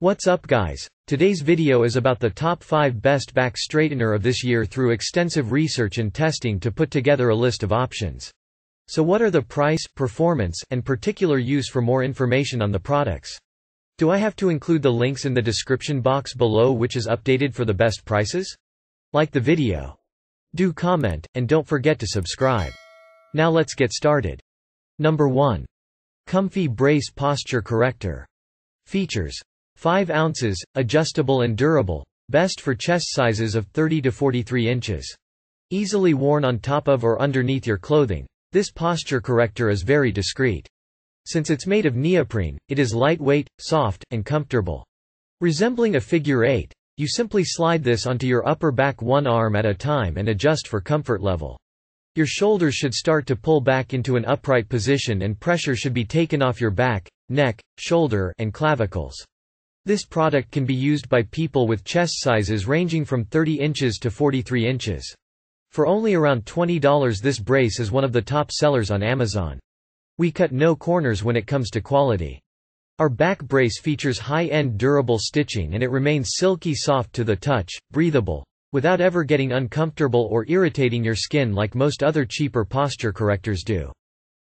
What's up guys? Today's video is about the top 5 best back straightener of this year through extensive research and testing to put together a list of options. So what are the price, performance, and particular use for more information on the products? Do I have to include the links in the description box below which is updated for the best prices? Like the video. Do comment, and don't forget to subscribe. Now let's get started. Number 1. Comfy Brace Posture Corrector. Features. 5 ounces, adjustable and durable, best for chest sizes of 30 to 43 inches. Easily worn on top of or underneath your clothing, this posture corrector is very discreet. Since it's made of neoprene, it is lightweight, soft, and comfortable. Resembling a figure 8, you simply slide this onto your upper back one arm at a time and adjust for comfort level. Your shoulders should start to pull back into an upright position and pressure should be taken off your back, neck, shoulder, and clavicles. This product can be used by people with chest sizes ranging from 30 inches to 43 inches. For only around $20 this brace is one of the top sellers on Amazon. We cut no corners when it comes to quality. Our back brace features high-end durable stitching and it remains silky soft to the touch, breathable, without ever getting uncomfortable or irritating your skin like most other cheaper posture correctors do.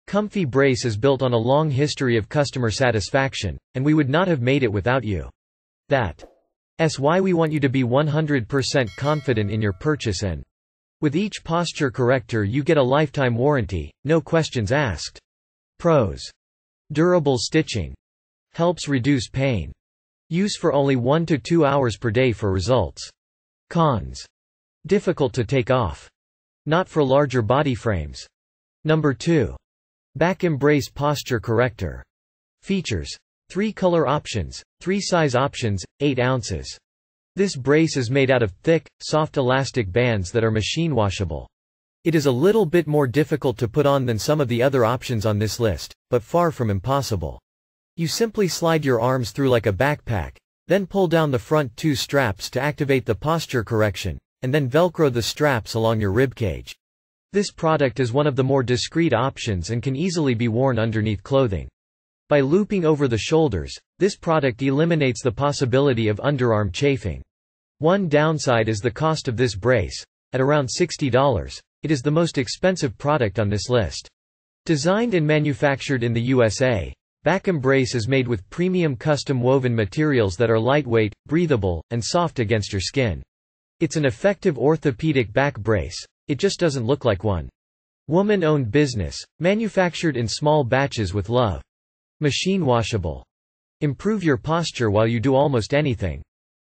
Comfy Brace is built on a long history of customer satisfaction, and we would not have made it without you. That's why we want you to be 100% confident in your purchase and with each posture corrector you get a lifetime warranty, no questions asked. Pros. Durable stitching. Helps reduce pain. Use for only 1 to 2 hours per day for results. Cons. Difficult to take off. Not for larger body frames. Number 2. Back Embrace Posture Corrector. Features. 3 color options, 3 size options, 8 ounces. This brace is made out of thick, soft elastic bands that are machine washable. It is a little bit more difficult to put on than some of the other options on this list, but far from impossible. You simply slide your arms through like a backpack, then pull down the front two straps to activate the posture correction, and then velcro the straps along your ribcage. This product is one of the more discreet options and can easily be worn underneath clothing. By looping over the shoulders, this product eliminates the possibility of underarm chafing. One downside is the cost of this brace. At around $60, it is the most expensive product on this list. Designed and manufactured in the USA, Back Embrace is made with premium custom woven materials that are lightweight, breathable, and soft against your skin. It's an effective orthopedic back brace, it just doesn't look like one. Woman-owned business, manufactured in small batches with love. Machine washable. Improve your posture while you do almost anything.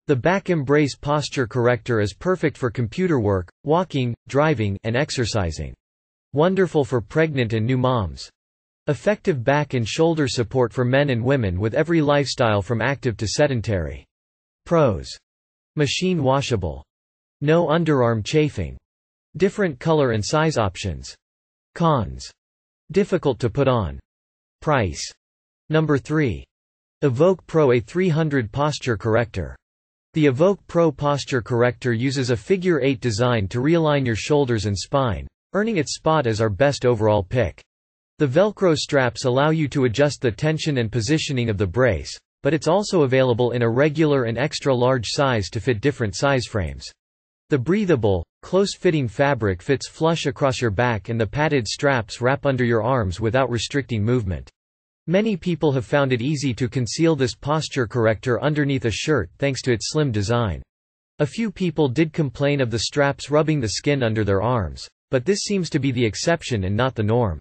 The Back Embrace Posture Corrector is perfect for computer work, walking, driving, and exercising. Wonderful for pregnant and new moms. Effective back and shoulder support for men and women with every lifestyle from active to sedentary. Pros. Machine washable. No underarm chafing. Different color and size options. Cons. Difficult to put on. Price. Number 3. Evoke Pro A300 Posture Corrector. The Evoke Pro Posture Corrector uses a figure 8 design to realign your shoulders and spine, earning its spot as our best overall pick. The Velcro straps allow you to adjust the tension and positioning of the brace, but it's also available in a regular and extra large size to fit different size frames. The breathable, close-fitting fabric fits flush across your back and the padded straps wrap under your arms without restricting movement. Many people have found it easy to conceal this posture corrector underneath a shirt thanks to its slim design. A few people did complain of the straps rubbing the skin under their arms, but this seems to be the exception and not the norm.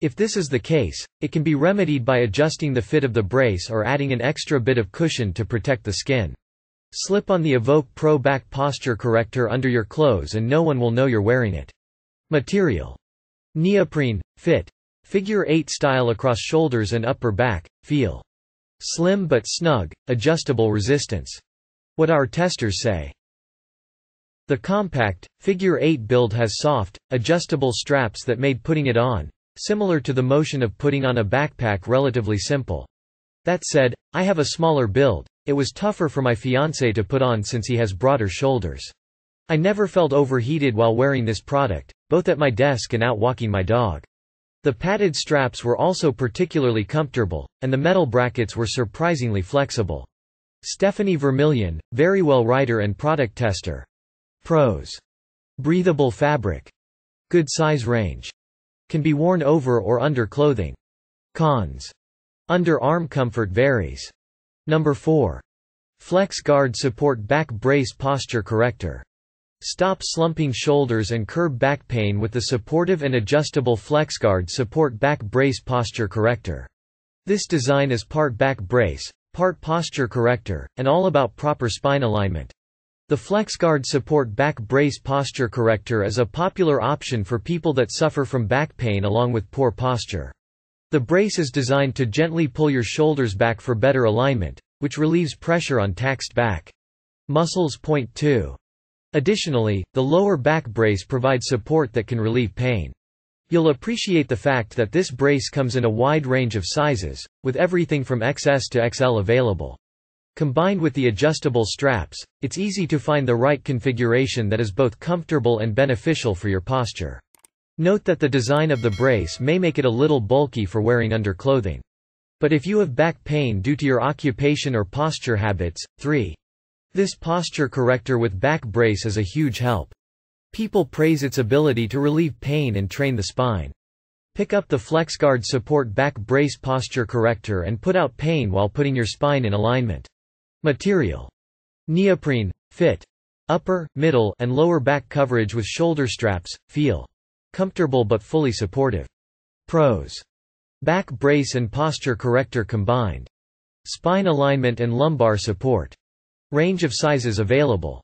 If this is the case, it can be remedied by adjusting the fit of the brace or adding an extra bit of cushion to protect the skin. Slip on the Evoke Pro Back Posture Corrector under your clothes and no one will know you're wearing it. Material. Neoprene, fit. Figure 8 style across shoulders and upper back, feel. Slim but snug, adjustable resistance. What our testers say. The compact, figure 8 build has soft, adjustable straps that made putting it on, similar to the motion of putting on a backpack relatively simple. That said, I have a smaller build, it was tougher for my fiancé to put on since he has broader shoulders. I never felt overheated while wearing this product, both at my desk and out walking my dog. The padded straps were also particularly comfortable, and the metal brackets were surprisingly flexible. Stephanie Vermillion, Verywell writer and product tester. Pros. Breathable fabric. Good size range. Can be worn over or under clothing. Cons. Under-arm comfort varies. Number 4. FlexGuard Support Back Brace Posture Corrector. Stop slumping shoulders and curb back pain with the supportive and adjustable FlexGuard Support Back Brace Posture Corrector. This design is part back brace, part posture corrector, and all about proper spine alignment. The FlexGuard Support Back Brace Posture Corrector is a popular option for people that suffer from back pain along with poor posture. The brace is designed to gently pull your shoulders back for better alignment, which relieves pressure on taxed back. Muscles. Point 2. Additionally, the lower back brace provides support that can relieve pain. You'll appreciate the fact that this brace comes in a wide range of sizes, with everything from XS to XL available. Combined with the adjustable straps, it's easy to find the right configuration that is both comfortable and beneficial for your posture. Note that the design of the brace may make it a little bulky for wearing under clothing. But if you have back pain due to your occupation or posture habits, 3. This posture corrector with back brace is a huge help. People praise its ability to relieve pain and train the spine. Pick up the FlexGuard Support Back Brace Posture Corrector and put out pain while putting your spine in alignment. Material. Neoprene, fit. Upper, middle, and lower back coverage with shoulder straps, feel. Comfortable but fully supportive. Pros. Back brace and posture corrector combined. Spine alignment and lumbar support. Range of sizes available.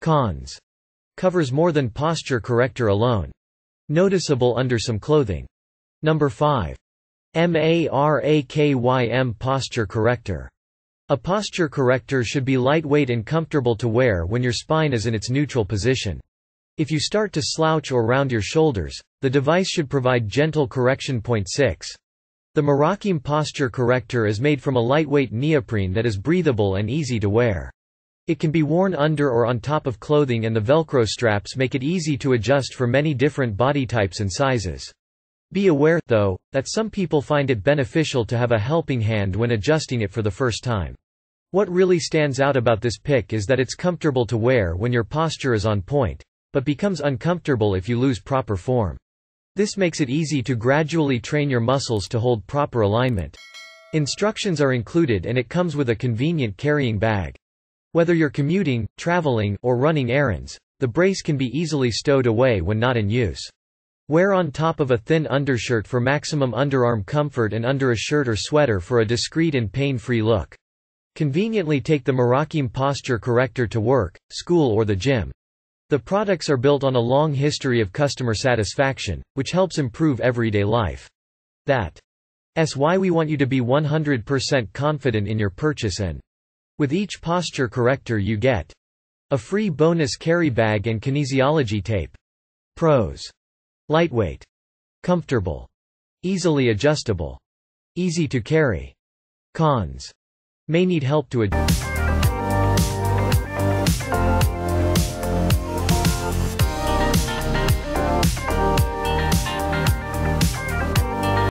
Cons. Covers more than posture corrector alone. Noticeable under some clothing. Number 5. MARAKYM Posture Corrector. A posture corrector should be lightweight and comfortable to wear when your spine is in its neutral position. If you start to slouch or round your shoulders, the device should provide gentle correction. Point 6. The MARAKYM Posture Corrector is made from a lightweight neoprene that is breathable and easy to wear. It can be worn under or on top of clothing and the Velcro straps make it easy to adjust for many different body types and sizes. Be aware, though, that some people find it beneficial to have a helping hand when adjusting it for the first time. What really stands out about this pick is that it's comfortable to wear when your posture is on point, but becomes uncomfortable if you lose proper form. This makes it easy to gradually train your muscles to hold proper alignment. Instructions are included and it comes with a convenient carrying bag. Whether you're commuting, traveling, or running errands, the brace can be easily stowed away when not in use. Wear on top of a thin undershirt for maximum underarm comfort and under a shirt or sweater for a discreet and pain-free look. Conveniently take the MARAKYM Posture Corrector to work, school or the gym. The products are built on a long history of customer satisfaction, which helps improve everyday life. That's why we want you to be 100% confident in your purchase and with each posture corrector you get a free bonus carry bag and kinesiology tape. Pros. Lightweight. Comfortable. Easily adjustable. Easy to carry. Cons. May need help to adjust.